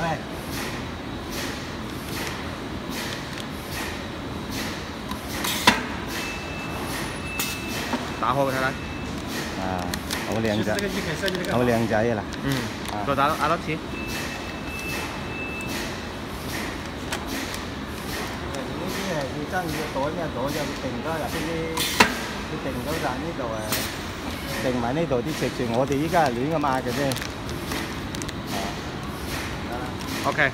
係。打開佢睇睇。啊，好靚仔，好靚仔啦。嗯，再打打多次。呢啲係要真要袋咩袋就定咗入邊啲，佢定咗晒呢度誒，定埋呢度啲尺寸，我哋依家係亂咁壓嘅啫。Okay.